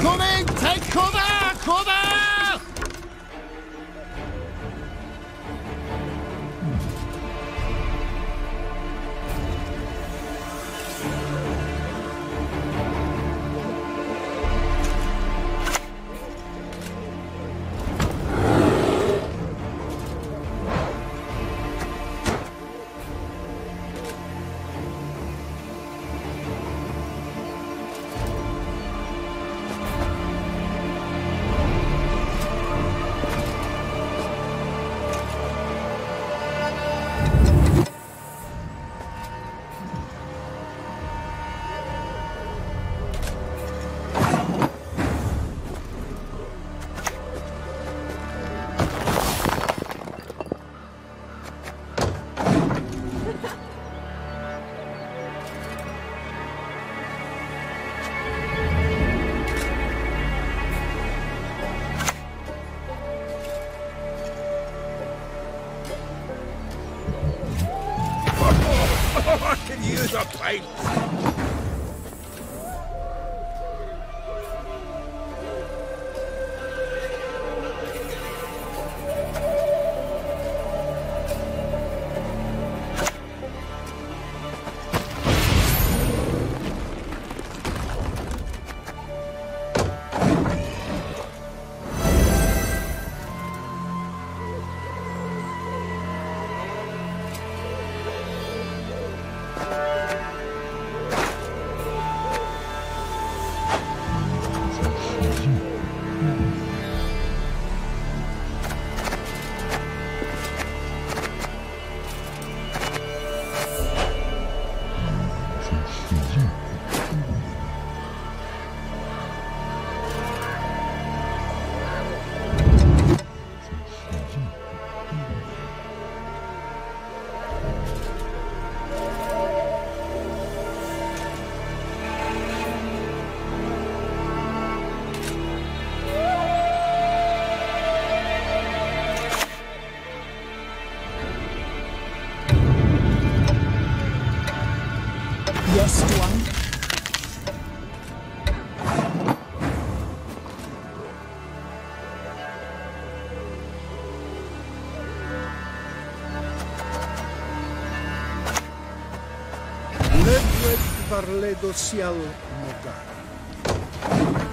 Incoming! Take cover! Cover! Carle Dossial Mogara.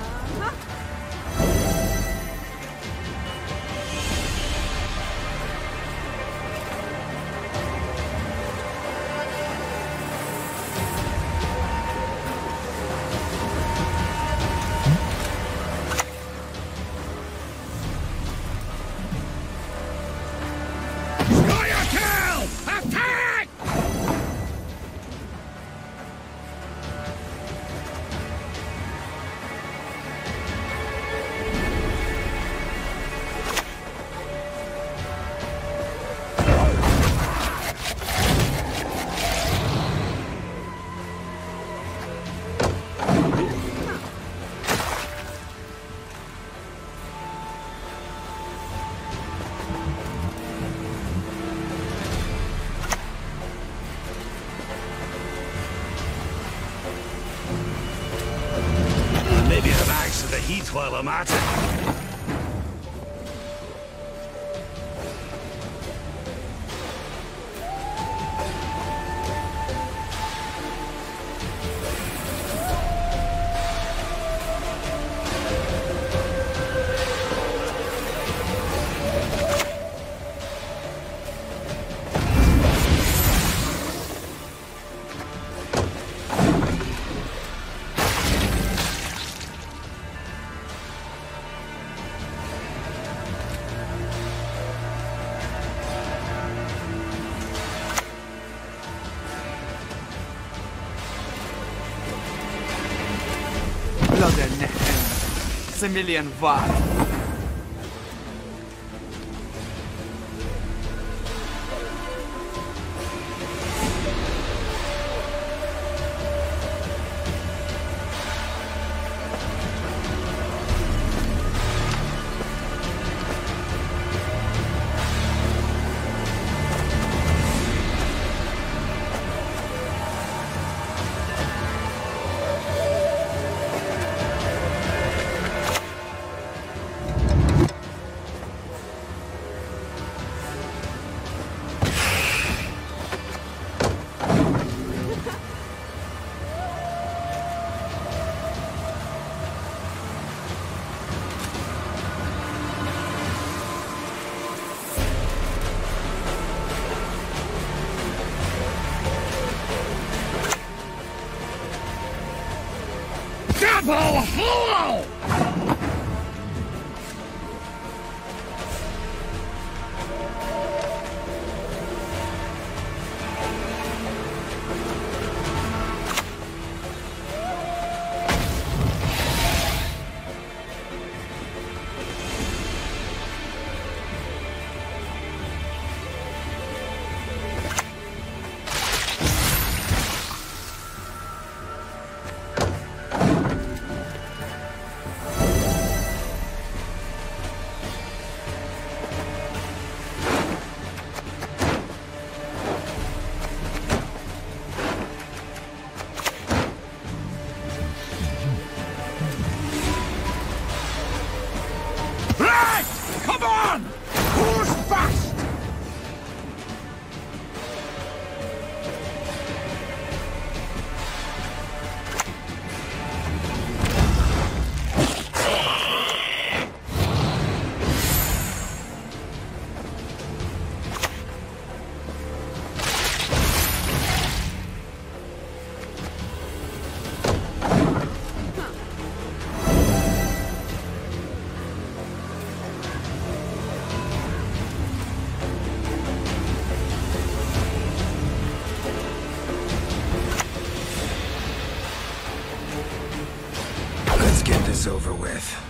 Maximilian Watt. Over with.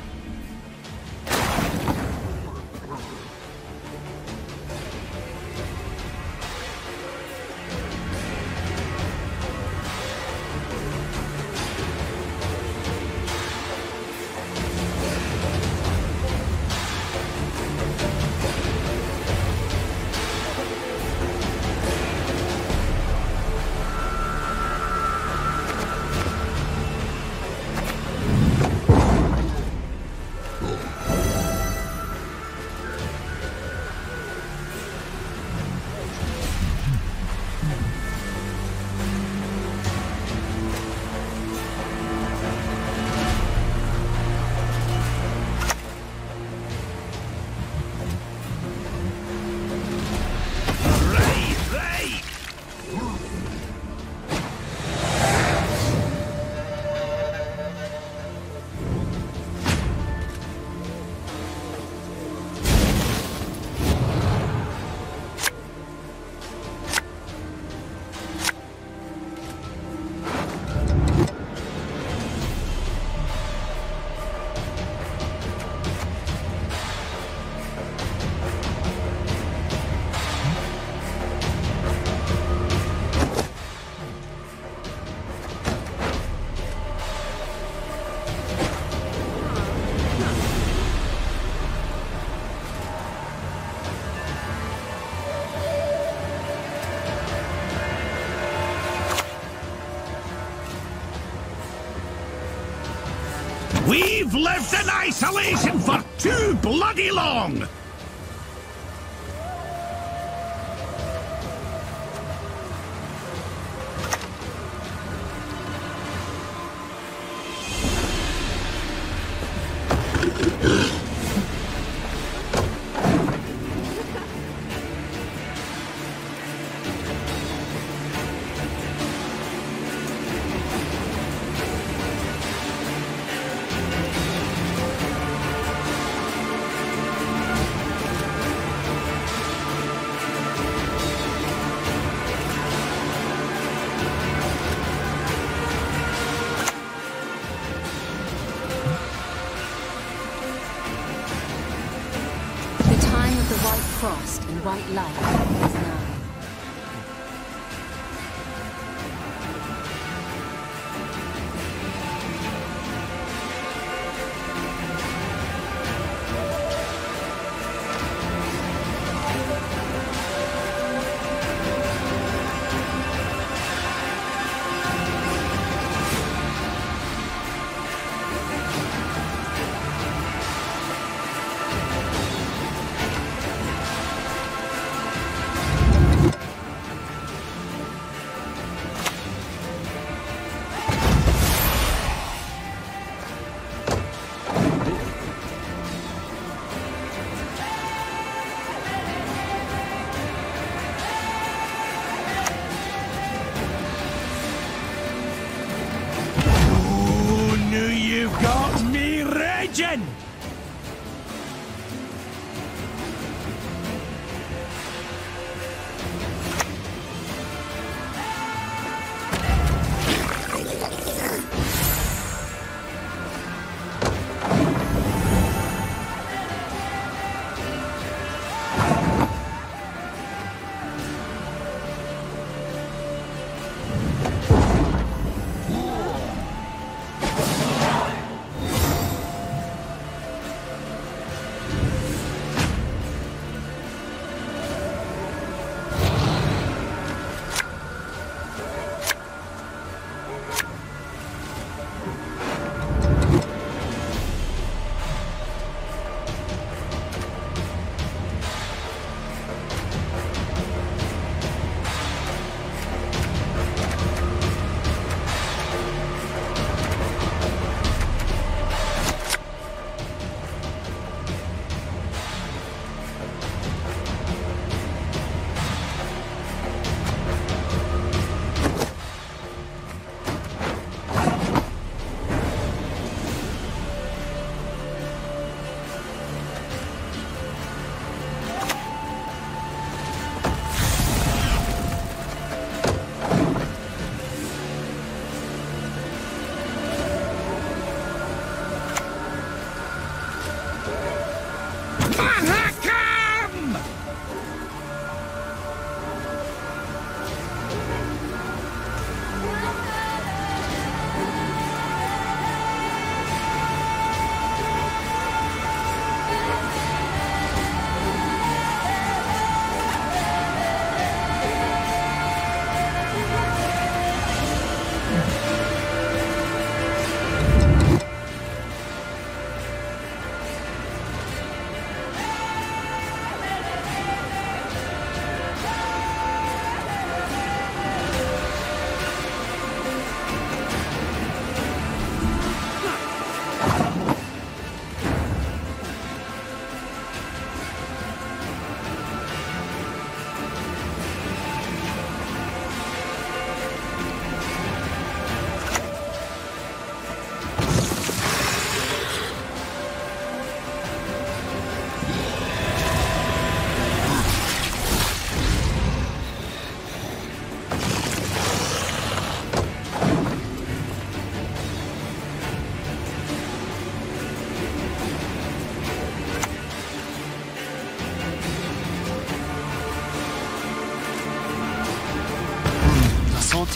Lived in isolation for too bloody long!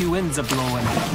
Salty winds are blowing.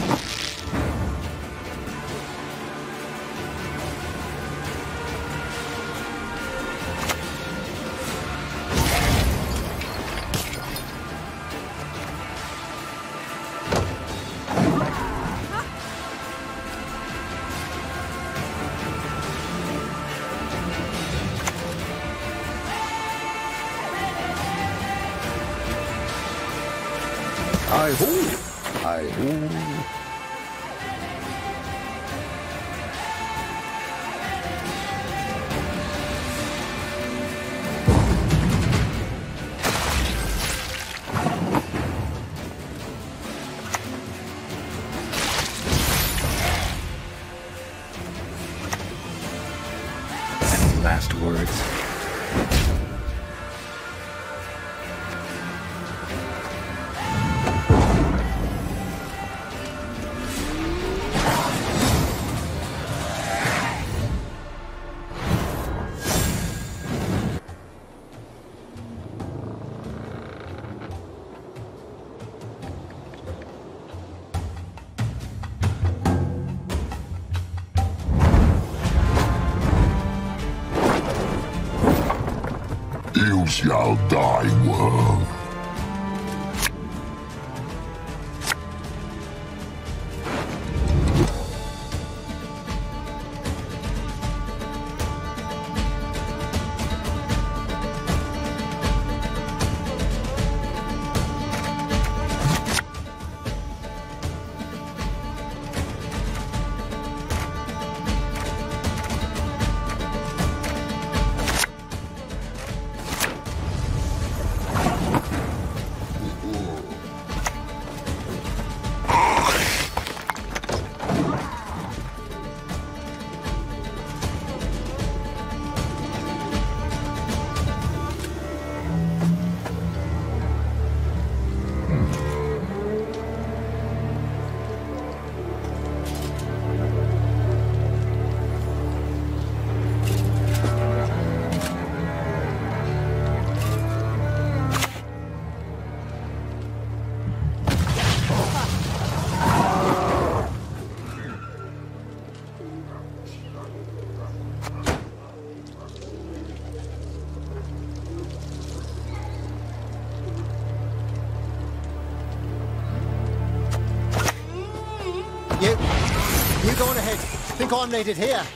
Shall die, world. Think I'm needed here.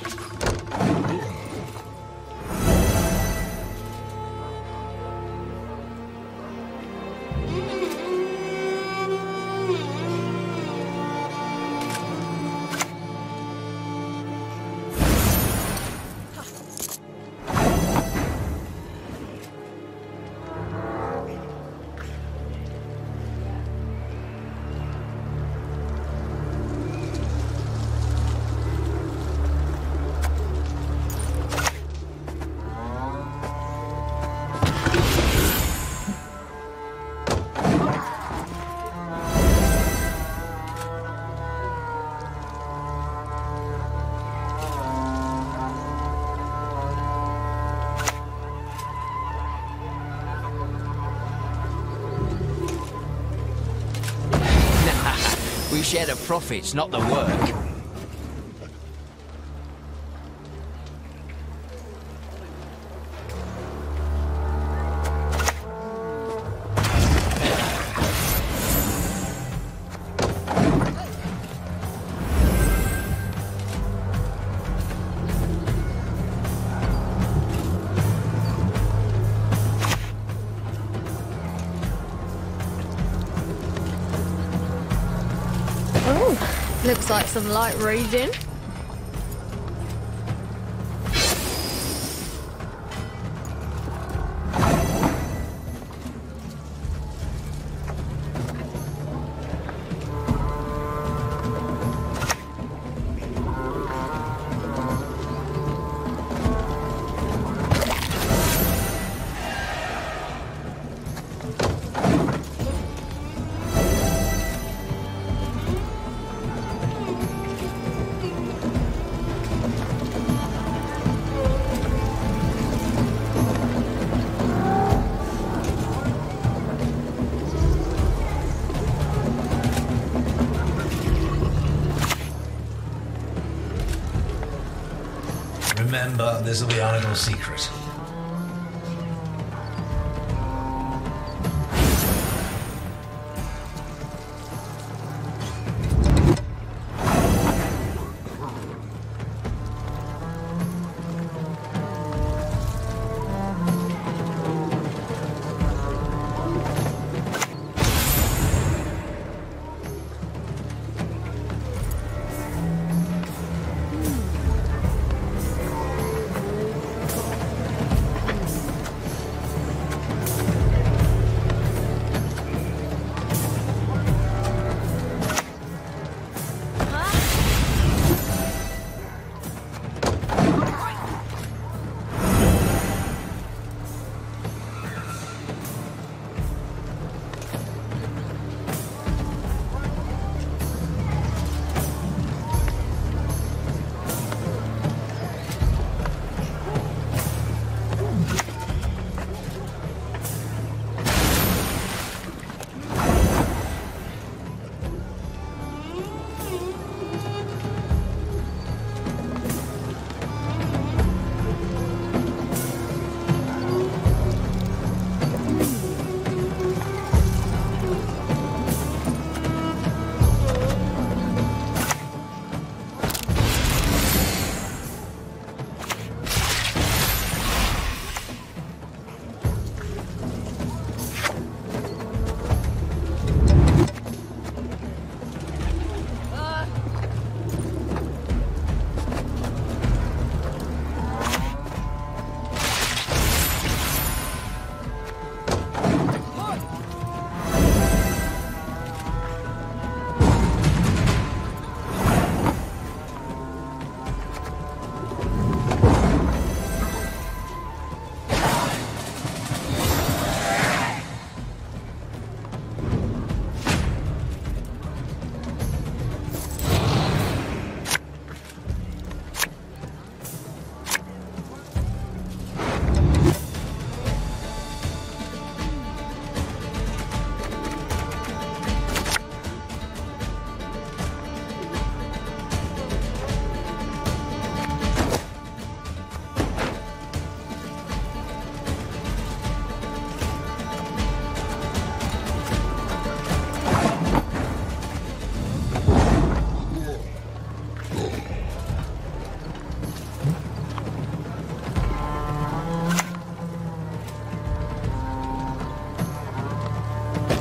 Share the profits, not the work. Some light reading. Remember, this will be our little secret.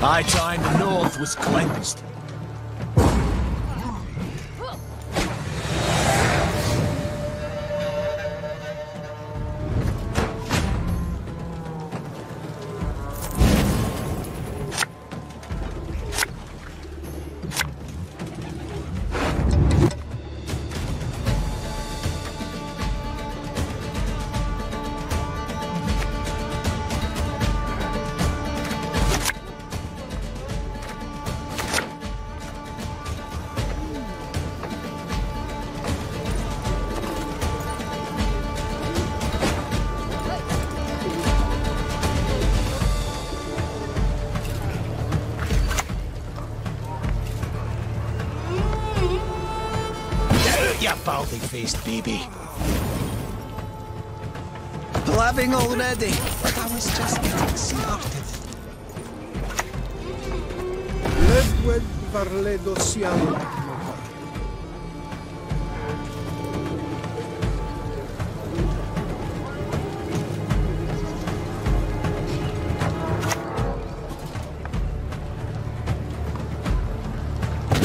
High time the north was cleansed. Baldy-faced baby. Blabbing already. But I was just getting started. Ledwed varledo siamo.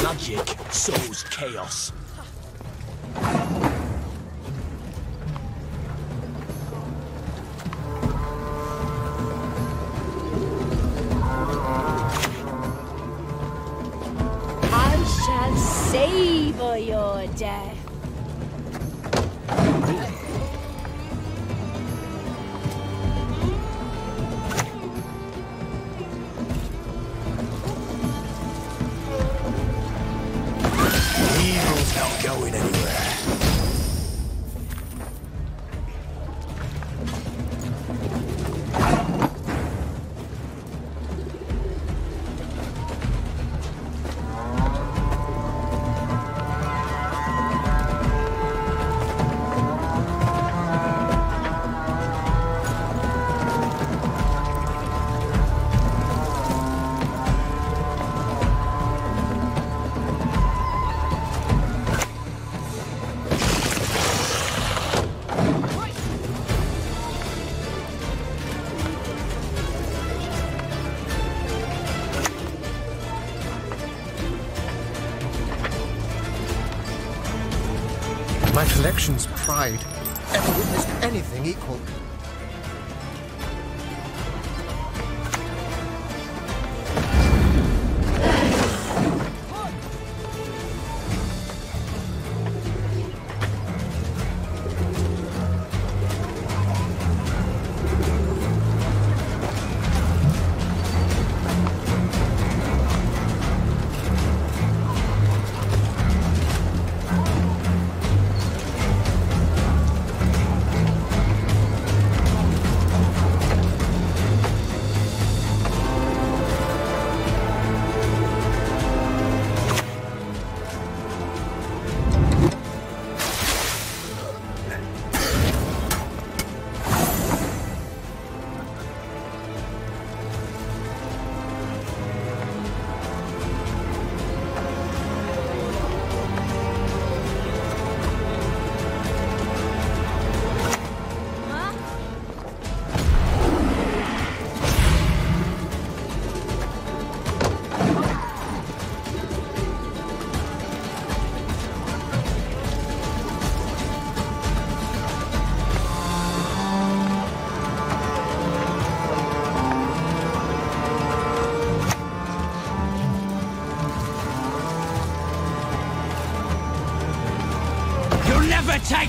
Magic sows chaos. Your My collection's pride. Ever witnessed anything equal?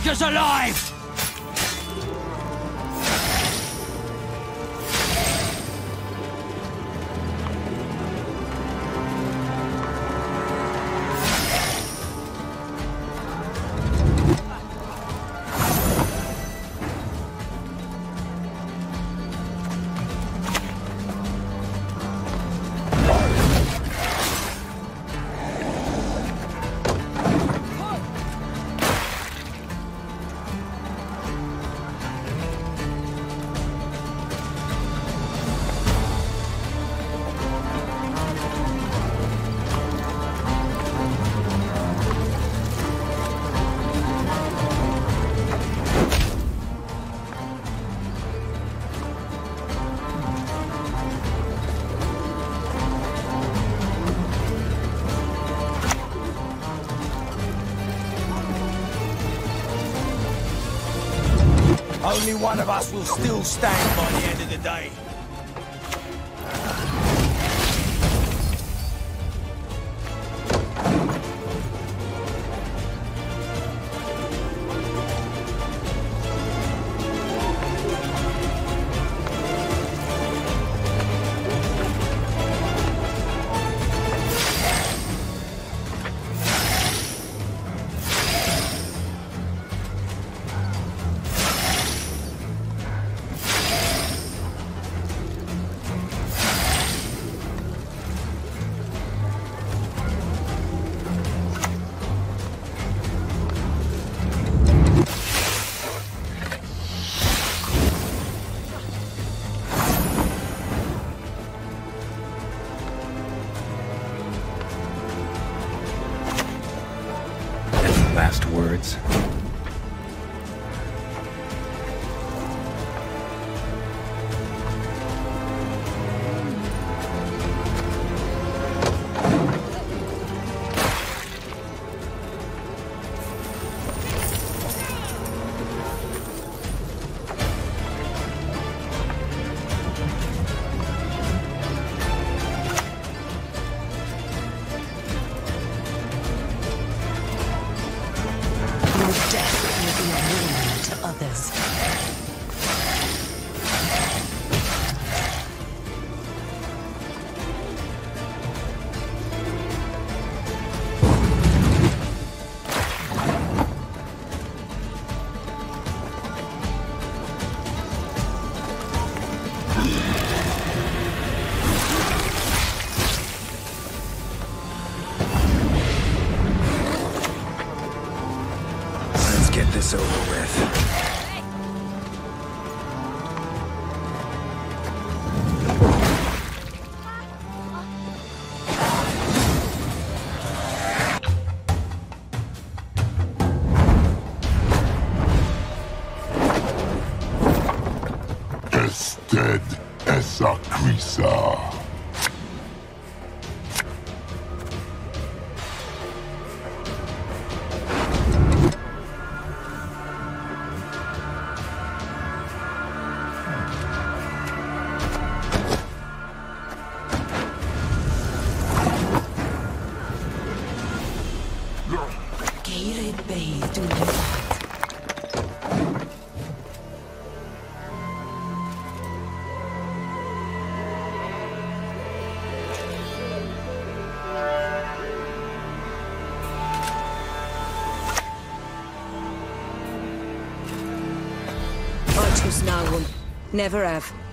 Us alive! Only one of us will still stand by the end of the day. Others. I trust no one. Never have.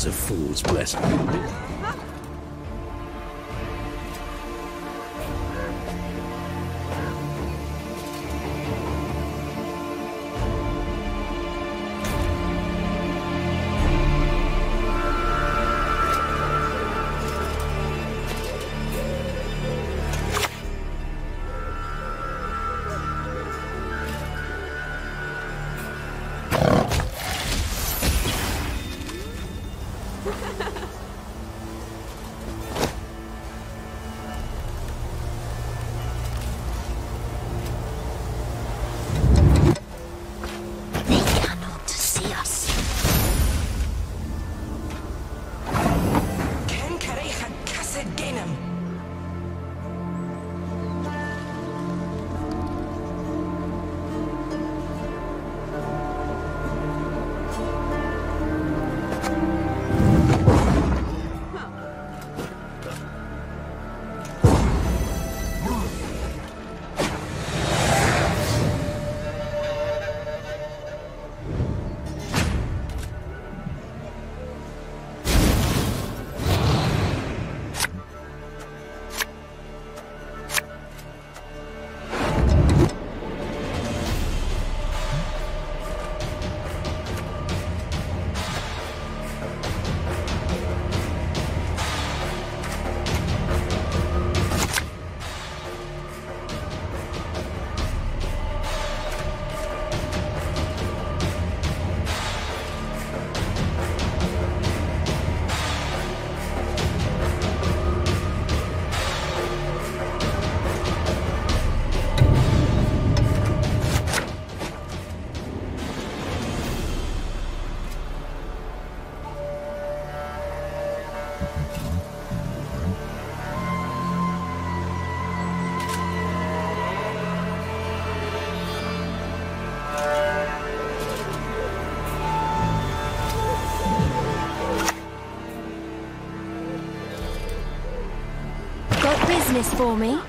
Is a fool's blessing. Business for me?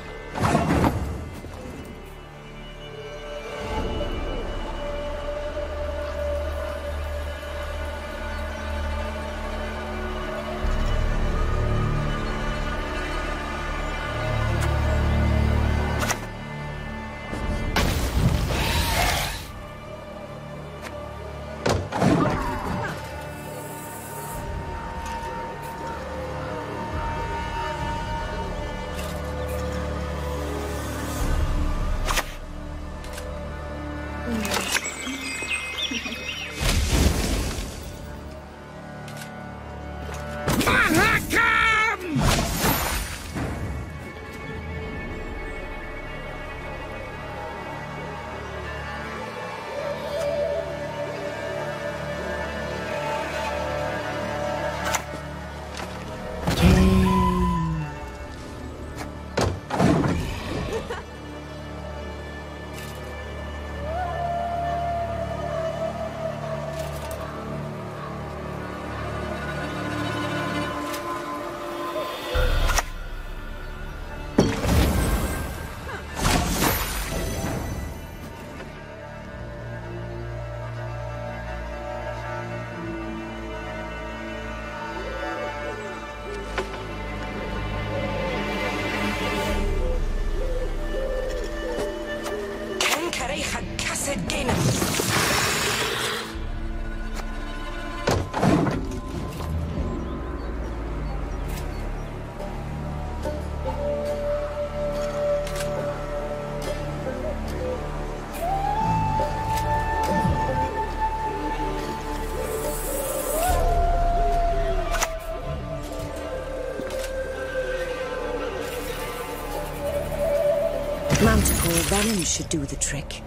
Venom should do the trick.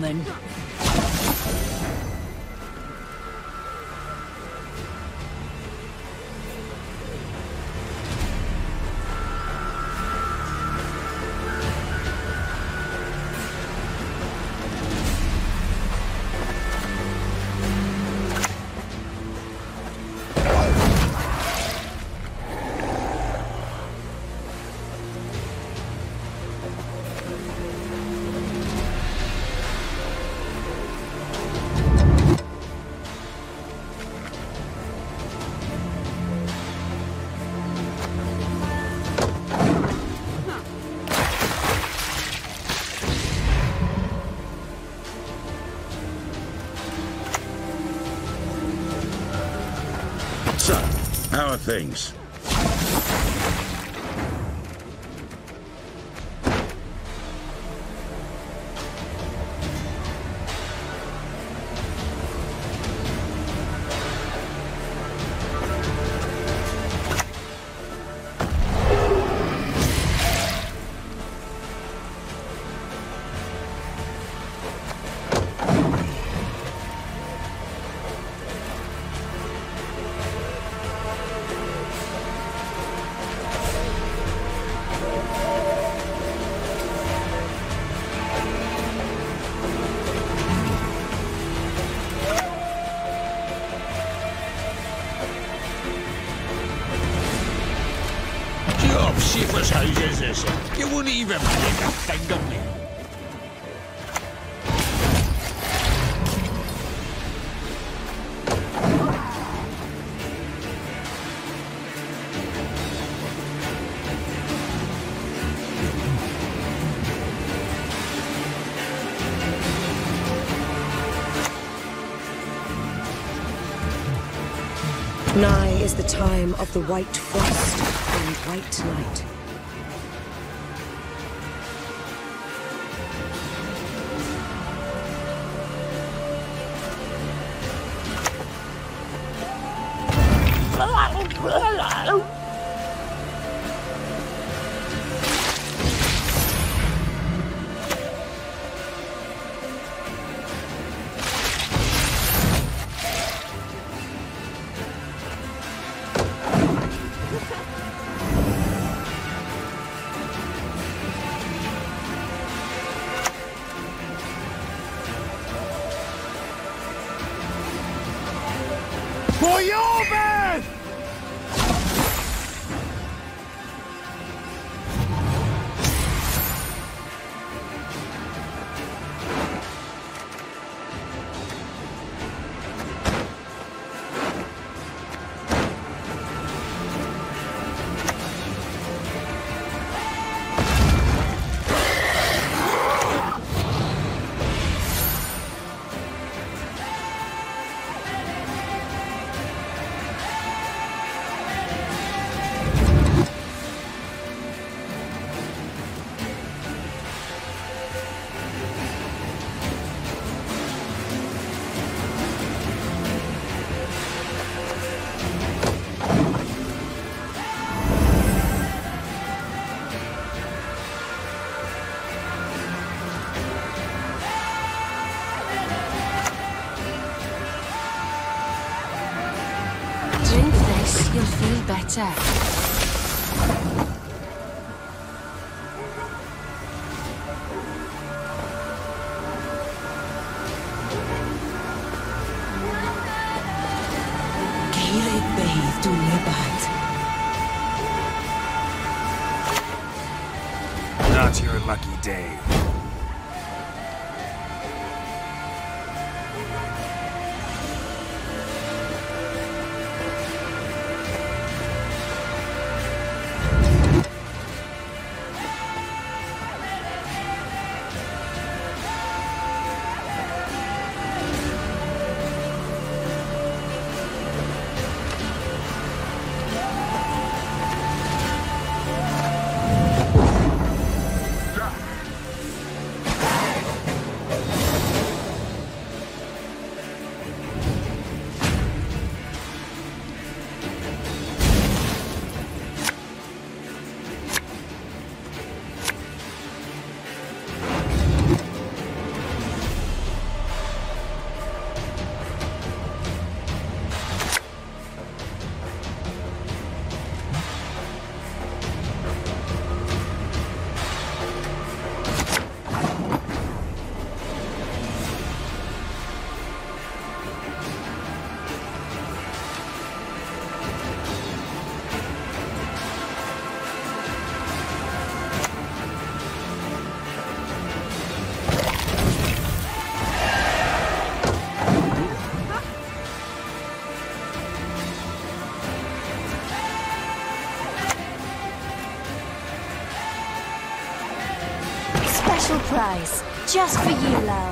Die, how are things? this. You won't even make a finger me. Nigh is the time of the white frost and white night. Just for you, love.